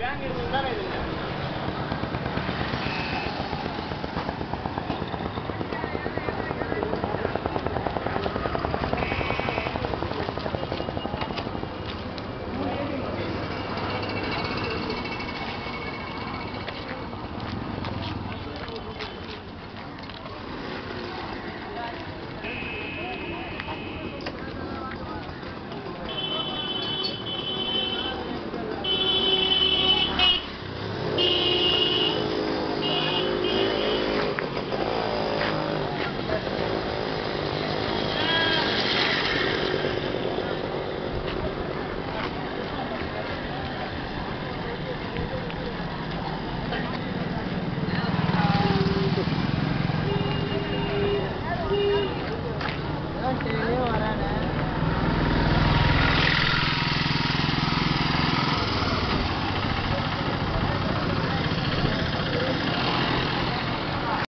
Ben yılından evlendim. Hello.